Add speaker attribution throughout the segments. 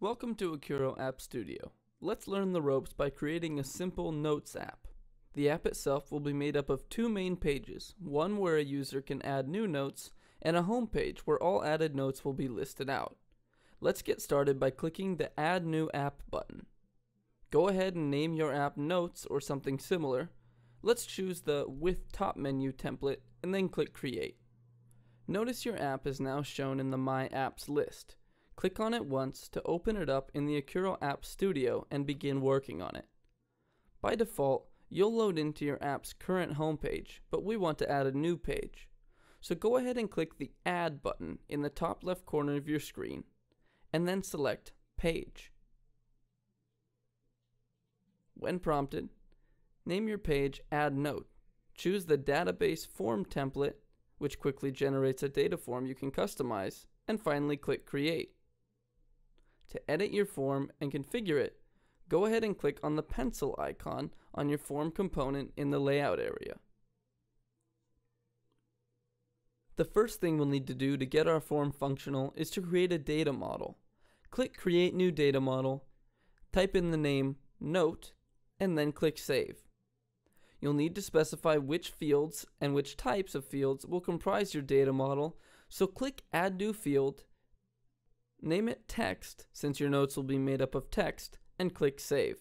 Speaker 1: Welcome to Aquro App Studio. Let's learn the ropes by creating a simple Notes app. The app itself will be made up of two main pages, one where a user can add new notes, and a home page where all added notes will be listed out. Let's get started by clicking the Add New App button. Go ahead and name your app Notes or something similar. Let's choose the With Top menu template and then click Create. Notice your app is now shown in the My Apps list. Click on it once to open it up in the Aquro App Studio and begin working on it. By default, you'll load into your app's current homepage, but we want to add a new page. So go ahead and click the Add button in the top left corner of your screen, and then select Page. When prompted, name your page Add Note. Choose the database form template, which quickly generates a data form you can customize, and finally click Create. To edit your form and configure it, go ahead and click on the pencil icon on your form component in the layout area. The first thing we'll need to do to get our form functional is to create a data model. Click Create New Data Model, type in the name Note, and then click Save. You'll need to specify which fields and which types of fields will comprise your data model, so click Add New Field, name it Text since your notes will be made up of text, and click Save.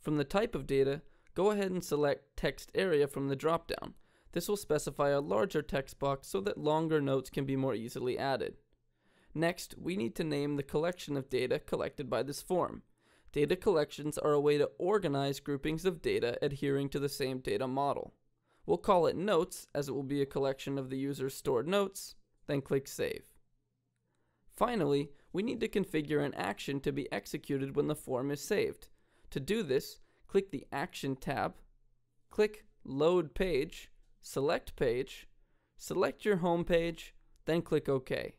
Speaker 1: From the type of data, go ahead and select Text Area from the dropdown. This will specify a larger text box so that longer notes can be more easily added. Next, we need to name the collection of data collected by this form. Data collections are a way to organize groupings of data adhering to the same data model. We'll call it Notes as it will be a collection of the user's stored notes, then click Save. Finally, we need to configure an action to be executed when the form is saved. To do this, click the Action tab, click Load Page, select Page, select your home page, then click OK.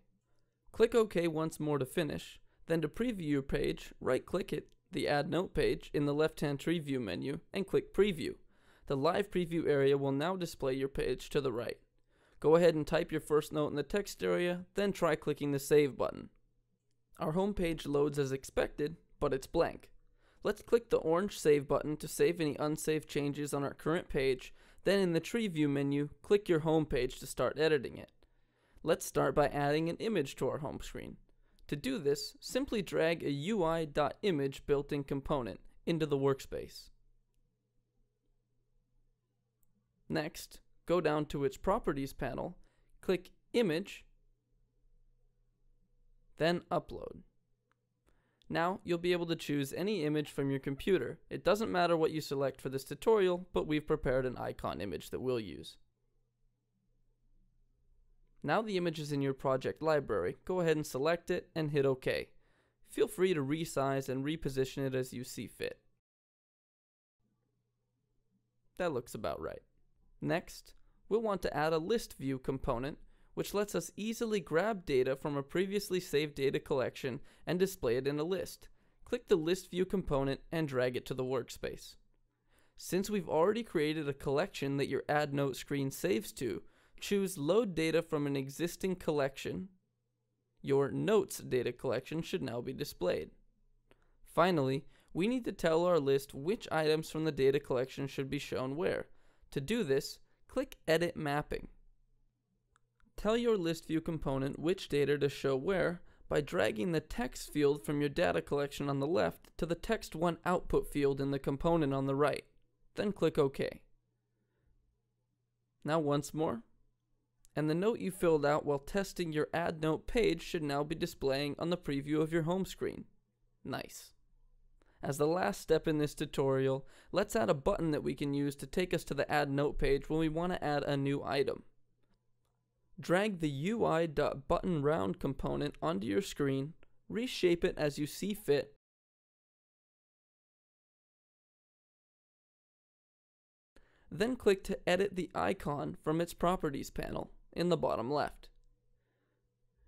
Speaker 1: Click OK once more to finish, then to preview your page, right-click it, the Add Note page, in the left-hand tree view menu, and click Preview. The live preview area will now display your page to the right. Go ahead and type your first note in the text area, then try clicking the Save button. Our home page loads as expected, but it's blank. Let's click the orange Save button to save any unsaved changes on our current page, then in the tree view menu, click your home page to start editing it. Let's start by adding an image to our home screen. To do this, simply drag a UI.image built-in component into the workspace. Next, go down to its Properties panel, click Image, then Upload. Now, you'll be able to choose any image from your computer. It doesn't matter what you select for this tutorial, but we've prepared an icon image that we'll use. Now the image is in your project library, go ahead and select it and hit OK. Feel free to resize and reposition it as you see fit. That looks about right. Next, we'll want to add a list view component, which lets us easily grab data from a previously saved data collection and display it in a list. Click the list view component and drag it to the workspace. Since we've already created a collection that your add note screen saves to, choose load data from an existing collection. Your notes data collection should now be displayed. Finally, we need to tell our list which items from the data collection should be shown where. To do this, click Edit Mapping. Tell your list view component which data to show where by dragging the text field from your data collection on the left to the text1 output field in the component on the right. Then click OK. Now once more, and the note you filled out while testing your Add Note page should now be displaying on the preview of your home screen. Nice. As the last step in this tutorial, let's add a button that we can use to take us to the Add Note page when we want to add a new item. Drag the UI.buttonRound component onto your screen, reshape it as you see fit, then click to edit the icon from its Properties panel in the bottom left.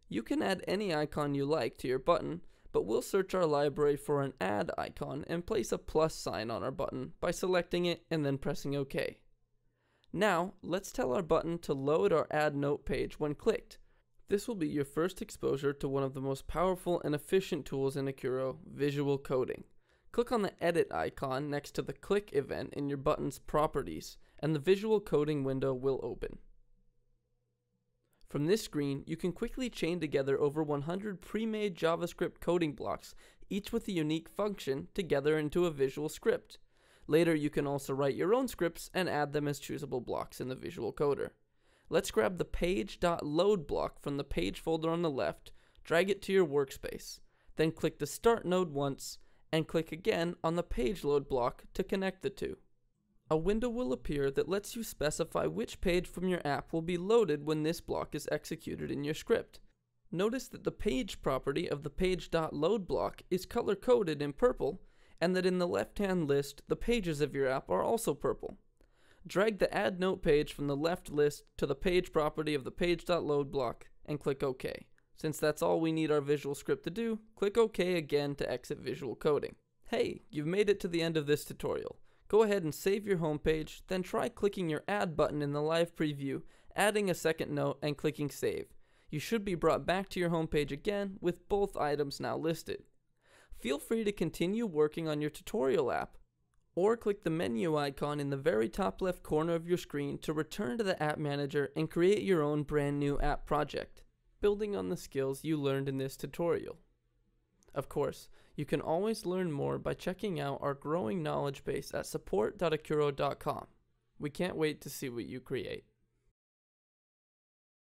Speaker 1: You can add any icon you like to your button, but we'll search our library for an add icon and place a plus sign on our button by selecting it and then pressing OK. Now, let's tell our button to load our add note page when clicked. This will be your first exposure to one of the most powerful and efficient tools in Aquro, visual coding. Click on the edit icon next to the click event in your button's properties, and the visual coding window will open. From this screen, you can quickly chain together over 100 pre-made JavaScript coding blocks, each with a unique function, together into a visual script. Later, you can also write your own scripts and add them as choosable blocks in the visual coder. Let's grab the page.load block from the page folder on the left, drag it to your workspace. Then click the start node once, and click again on the page load block to connect the two. A window will appear that lets you specify which page from your app will be loaded when this block is executed in your script. Notice that the page property of the page.load block is color coded in purple, and that in the left hand list, the pages of your app are also purple. Drag the Add Note page from the left list to the page property of the page.load block and click OK. Since that's all we need our visual script to do, click OK again to exit visual coding. Hey, you've made it to the end of this tutorial. Go ahead and save your homepage, then try clicking your Add button in the live preview, adding a second note, and clicking Save. You should be brought back to your homepage again with both items now listed. Feel free to continue working on your tutorial app or click the menu icon in the very top left corner of your screen to return to the App Manager and create your own brand new app project, building on the skills you learned in this tutorial. Of course, you can always learn more by checking out our growing knowledge base at support.aquro.com. We can't wait to see what you create.